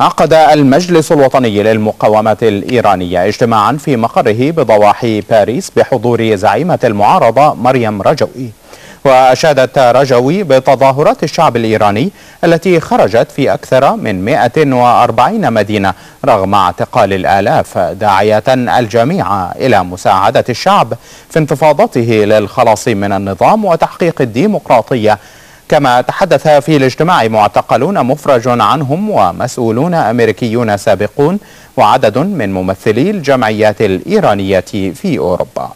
عقد المجلس الوطني للمقاومة الإيرانية اجتماعا في مقره بضواحي باريس بحضور زعيمة المعارضة مريم رجوي. وأشادت رجوي بتظاهرات الشعب الإيراني التي خرجت في أكثر من 140 مدينة رغم اعتقال الآلاف داعية الجميع إلى مساعدة الشعب في انتفاضته للخلاص من النظام وتحقيق الديمقراطية كما تحدث في الاجتماع معتقلون مفرج عنهم ومسؤولون أمريكيون سابقون وعدد من ممثلي الجمعيات الإيرانية في أوروبا.